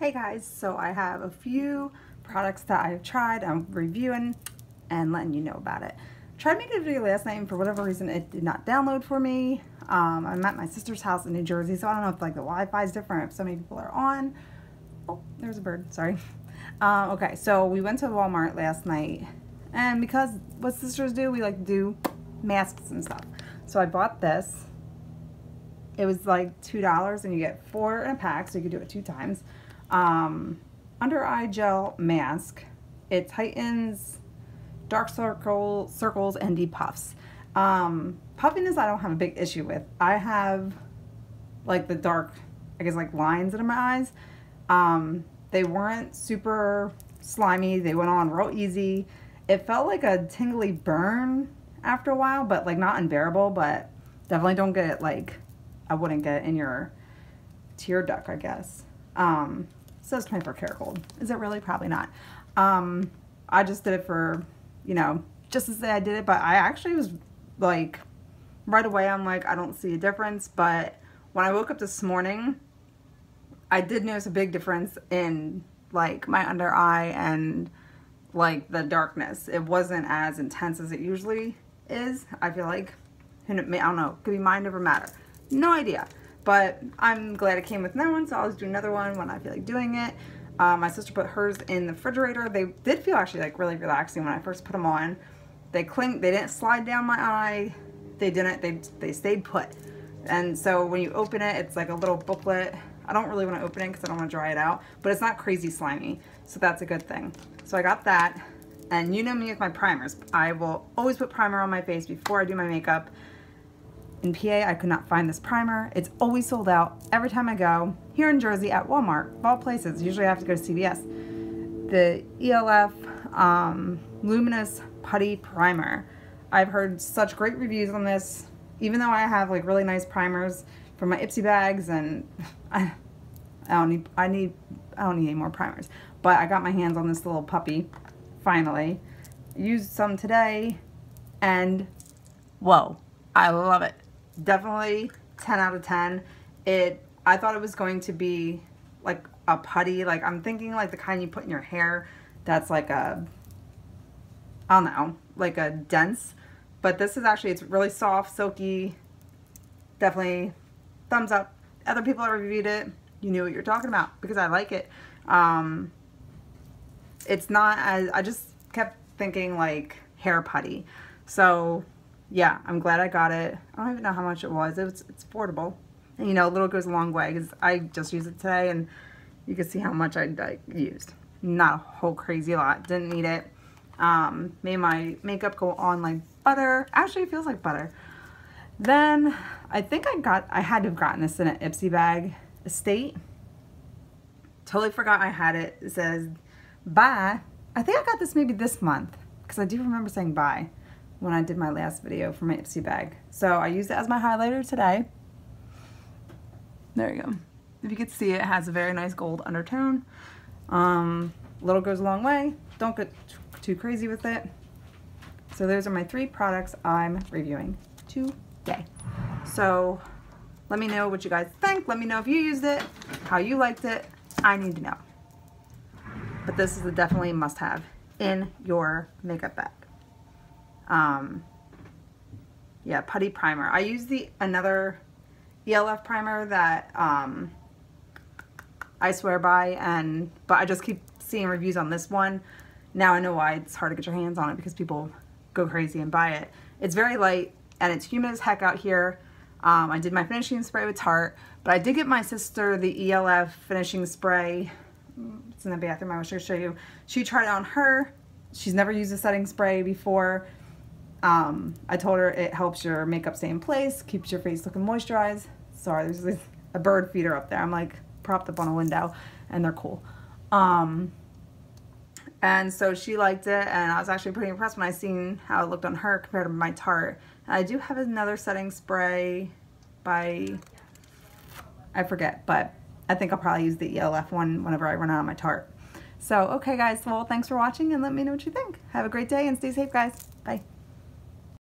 Hey guys, so I have a few products that I've tried, I'm reviewing and letting you know about it. Tried making a video last night and for whatever reason it did not download for me. Um, I'm at my sister's house in New Jersey, so I don't know if like the Wi-Fi is different, if so many people are on. Oh, there's a bird, sorry. Um, okay, so we went to Walmart last night and because what sisters do, we like to do masks and stuff. So I bought this. It was like $2 and you get four in a pack, so you can do it two times um, under eye gel mask. It tightens dark circle, circles and depuffs. Um, puffiness I don't have a big issue with. I have like the dark, I guess like lines in my eyes. Um, they weren't super slimy. They went on real easy. It felt like a tingly burn after a while, but like not unbearable, but definitely don't get like, I wouldn't get in your tear duct, I guess. Um, says 24 karat gold. Is it really? Probably not. Um, I just did it for, you know, just to say I did it, but I actually was like, right away I'm like, I don't see a difference, but when I woke up this morning, I did notice a big difference in like my under eye and like the darkness. It wasn't as intense as it usually is, I feel like. I don't know, could be mind over matter. No idea. But I'm glad it came with no one, so I'll just do another one when I feel like doing it. Uh, my sister put hers in the refrigerator. They did feel actually like really relaxing when I first put them on. They cling, they didn't slide down my eye. They didn't, they, they stayed put. And so when you open it, it's like a little booklet. I don't really want to open it because I don't want to dry it out, but it's not crazy slimy. So that's a good thing. So I got that. And you know me with my primers. I will always put primer on my face before I do my makeup. In PA, I could not find this primer. It's always sold out every time I go. Here in Jersey at Walmart, of all places. Usually I have to go to CVS. The ELF um, Luminous Putty Primer. I've heard such great reviews on this. Even though I have like really nice primers for my Ipsy bags and I, I don't need, I need, I don't need any more primers. But I got my hands on this little puppy, finally. Used some today and whoa, I love it definitely 10 out of 10. It, I thought it was going to be like a putty, like I'm thinking like the kind you put in your hair that's like a, I don't know, like a dense, but this is actually, it's really soft, silky, definitely thumbs up. Other people that reviewed it, you knew what you're talking about because I like it. Um, it's not as, I just kept thinking like hair putty. So yeah, I'm glad I got it. I don't even know how much it was. It was it's affordable. And, you know, a little goes a long way because I just used it today and you can see how much I, I used. Not a whole crazy lot. Didn't need it. Um, made my makeup go on like butter. Actually, it feels like butter. Then I think I got, I had to have gotten this in an Ipsy bag estate. Totally forgot I had it. It says bye. I think I got this maybe this month because I do remember saying bye when I did my last video for my Ipsy bag. So I used it as my highlighter today. There you go. If you can see it, has a very nice gold undertone. Um, little goes a long way. Don't get too crazy with it. So those are my three products I'm reviewing today. So let me know what you guys think. Let me know if you used it, how you liked it. I need to know. But this is a definitely must have in your makeup bag um, yeah, putty primer. I use the another ELF primer that um, I swear by, and but I just keep seeing reviews on this one. Now I know why it's hard to get your hands on it because people go crazy and buy it. It's very light and it's humid as heck out here. Um, I did my finishing spray with Tarte, but I did get my sister the ELF finishing spray. It's in the bathroom, I was I to show you. She tried it on her. She's never used a setting spray before. Um, I told her it helps your makeup stay in place, keeps your face looking moisturized. Sorry, there's a bird feeder up there. I'm like propped up on a window and they're cool. Um, and so she liked it and I was actually pretty impressed when I seen how it looked on her compared to my Tarte. I do have another setting spray by, I forget, but I think I'll probably use the ELF one whenever I run out of my Tarte. So, okay guys, well thanks for watching and let me know what you think. Have a great day and stay safe guys.